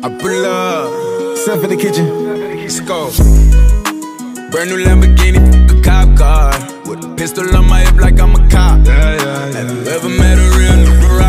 I pull up. Step in the kitchen. Let's go. Brand new Lamborghini, a cop car. With a pistol on my hip like I'm a cop. Yeah, yeah, yeah. Have you ever met a real Libra?